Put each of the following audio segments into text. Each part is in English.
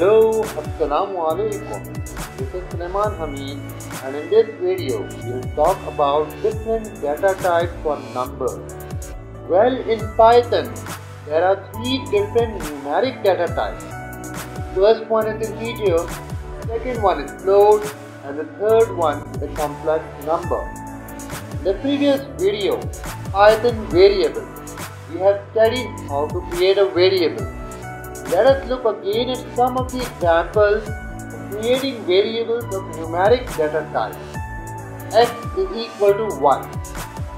Hello, Assalamu alaikum. This is Sulaiman Hamid and in this video we will talk about different data types for numbers. Well, in Python there are three different numeric data types. First one is integer, second one is float and the third one is a complex number. In the previous video, Python variable, we have studied how to create a variable. Let us look again at some of the examples of creating variables of numeric data type. x is equal to 1.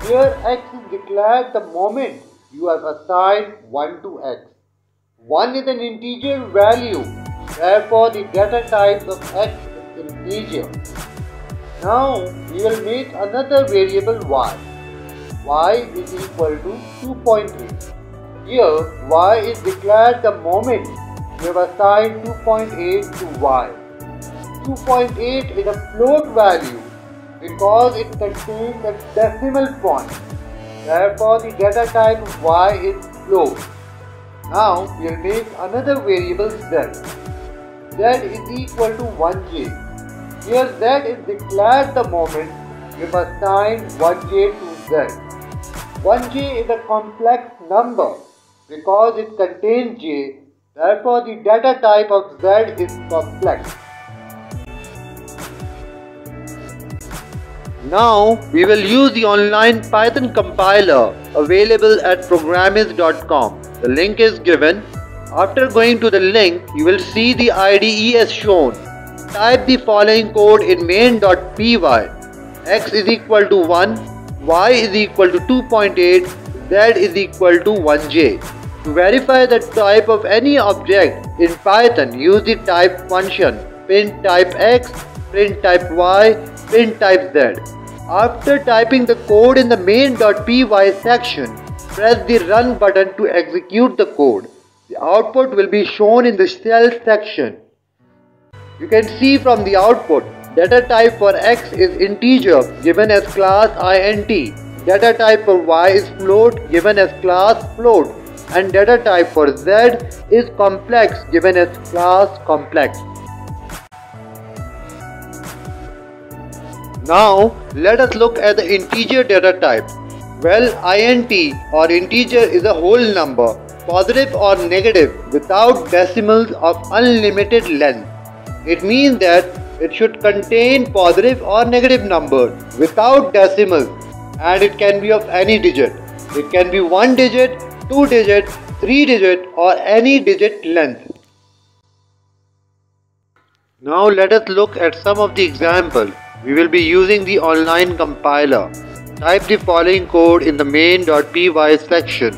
Here x is declared the moment you have assigned 1 to x. 1 is an integer value, therefore the data type of x is integer. Now we will make another variable y. y is equal to 2.8. Here y is declared the moment we have assigned 2.8 to y. 2.8 is a float value because it contains a decimal point. Therefore the data type y is float. Now we will make another variable z. z is equal to 1j. Here z is declared the moment we have assigned 1j to z. 1j is a complex number because it contains j, therefore the data type of z is complex. Now we will use the online Python compiler available at programiz.com. The link is given. After going to the link, you will see the IDE as shown. Type the following code in main.py. x is equal to 1, y is equal to 2.8, z is equal to 1j. To verify the type of any object in Python, use the type function print type x, print type y, print type z. After typing the code in the main.py section, press the run button to execute the code. The output will be shown in the shell section. You can see from the output, data type for x is integer given as class int, data type for y is float given as class float and data type for z is complex given as class complex. Now let us look at the integer data type. Well, int or integer is a whole number, positive or negative without decimals of unlimited length. It means that it should contain positive or negative numbers without decimals and it can be of any digit. It can be 1 digit, 2 digit, 3 digit or any digit length. Now let us look at some of the examples. We will be using the online compiler. Type the following code in the main.py section.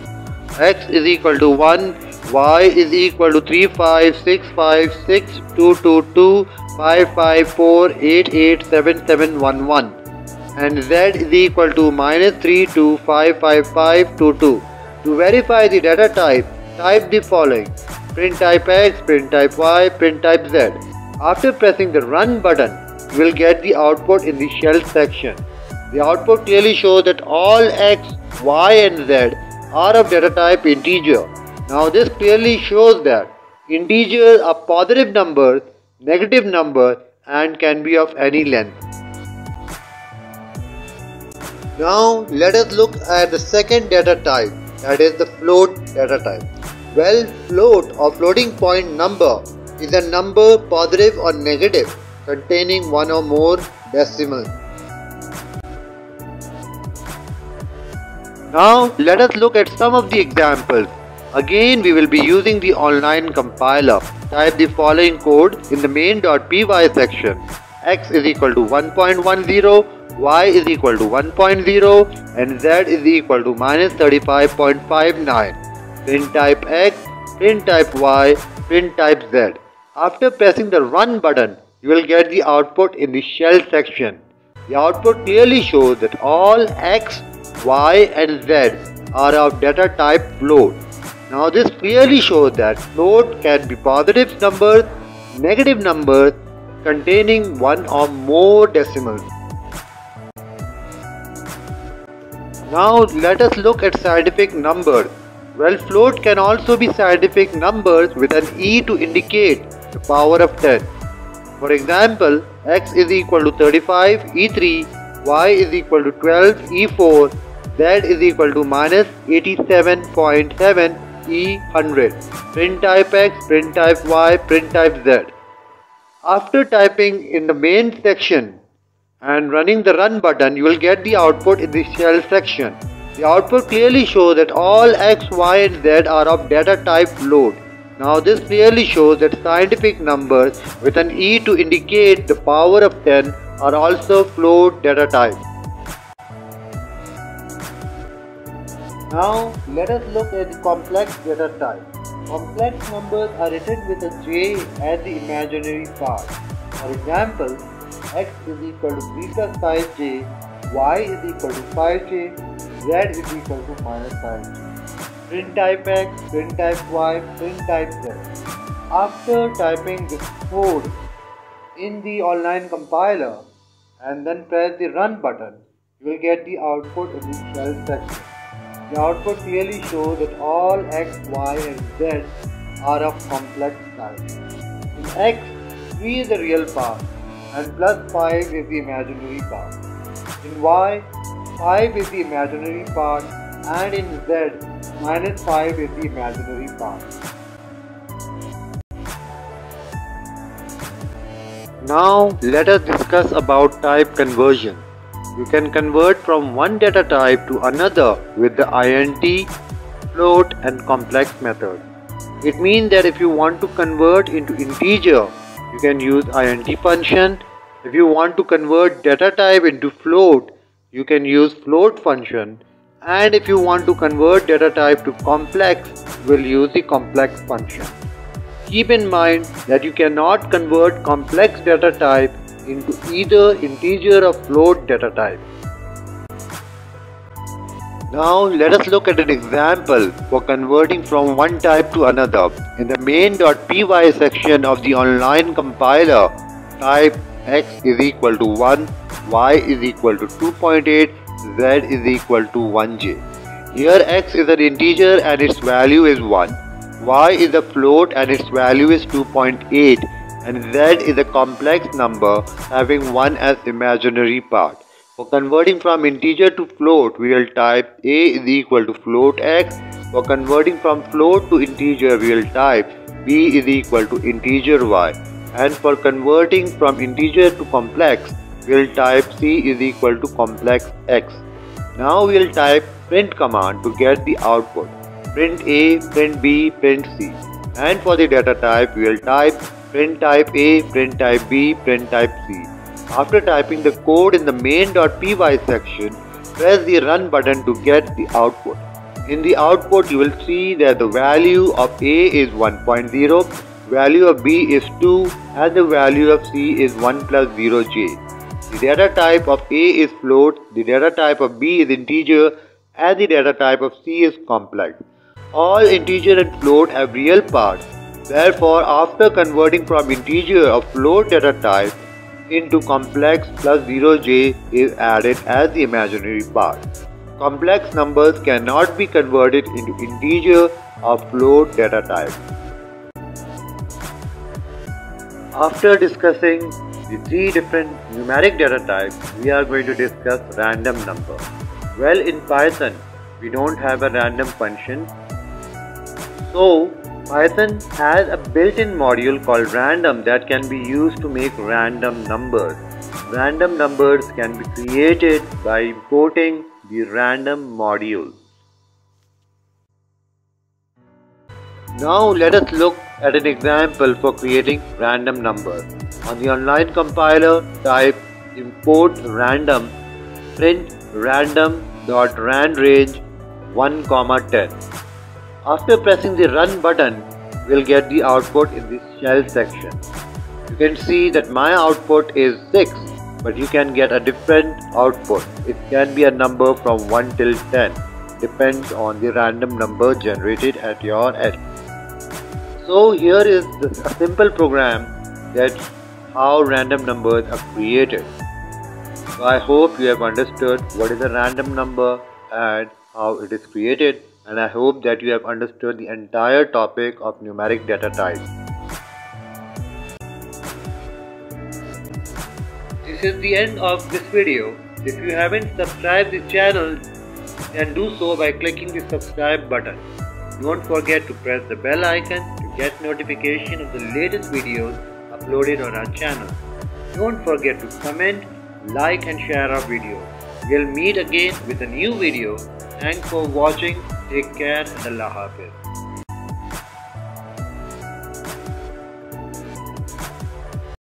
x is equal to 1, y is equal to 356562225548877711 and z is equal to minus 32555522. To verify the data type, type the following print type x, print type y, print type z. After pressing the run button, you will get the output in the shell section. The output clearly shows that all x, y and z are of data type integer. Now this clearly shows that integers are positive numbers, negative numbers and can be of any length. Now let us look at the second data type that is the float data type. Well, float or floating point number is a number positive or negative containing one or more decimals. Now let us look at some of the examples. Again we will be using the online compiler. Type the following code in the main.py section. x is equal to 1.10, y is equal to 1.0 and z is equal to minus 35.59. Print type x, print type y, print type z. After pressing the run button, you will get the output in the shell section. The output clearly shows that all x, y and z are of data type float. Now this clearly shows that float can be positive numbers, negative numbers containing one or more decimals. Now let us look at scientific numbers. Well, float can also be scientific numbers with an E to indicate the power of 10. For example, x is equal to 35 E3, y is equal to 12 E4, z is equal to minus 87.7 E100. Print type x, print type y, print type z. After typing in the main section and running the run button, you will get the output in the shell section. The output clearly shows that all x, y and z are of data type float. Now this clearly shows that scientific numbers with an e to indicate the power of 10 are also float data type. Now let us look at the complex data type. Complex numbers are written with a j as the imaginary part. For example, x is equal to beta psi j, y is equal to phi j, z is equal to minus phi j. Print type x, print type y, print type z. After typing this code in the online compiler and then press the run button, you will get the output in the shell section. The output clearly shows that all x, y and z are of complex type. In x, 3 is the real part and plus 5 is the imaginary part. In y, 5 is the imaginary part and in z, minus 5 is the imaginary part. Now let us discuss about type conversion. You can convert from one data type to another with the int, float and complex method. It means that if you want to convert into integer, you can use int function. If you want to convert data type into float, you can use float function. And if you want to convert data type to complex, we'll use the complex function. Keep in mind that you cannot convert complex data type into either integer or float data type. Now let us look at an example for converting from one type to another. In the main.py section of the online compiler, type x is equal to 1, y is equal to 2.8, z is equal to 1j. Here x is an integer and its value is 1, y is a float and its value is 2.8 and z is a complex number having 1 as imaginary part. For converting from integer to float, we will type a is equal to float x. For converting from float to integer, we will type b is equal to integer y. And for converting from integer to complex, we will type c is equal to complex x. Now we will type print command to get the output. Print a, print b, print c. And for the data type, we will type print type a, print type b, print type c. After typing the code in the main.py section, press the run button to get the output. In the output, you will see that the value of A is 1.0, value of B is 2 and the value of C is 1 plus 0j. The data type of A is float, the data type of B is integer and the data type of C is complex. All integer and float have real parts. Therefore, after converting from integer or float data type, into complex plus 0j is added as the imaginary part. Complex numbers cannot be converted into integer or float data type. After discussing the three different numeric data types, we are going to discuss random number. Well, in Python, we don't have a random function. So, Python has a built-in module called random that can be used to make random numbers. Random numbers can be created by importing the random module. Now let us look at an example for creating random number. On the online compiler, type import random print random.randrange 1, 10. After pressing the run button, we'll get the output in the shell section. You can see that my output is 6, but you can get a different output. It can be a number from 1 till 10, depends on the random number generated at your end. So here is a simple program that how random numbers are created. So I hope you have understood what is a random number and how it is created and I hope that you have understood the entire topic of numeric data types. This is the end of this video. If you haven't subscribed the channel, then do so by clicking the subscribe button. Don't forget to press the bell icon to get notification of the latest videos uploaded on our channel. Don't forget to comment, like and share our video. We'll meet again with a new video. Thanks for watching. Take care Allah Hafiz.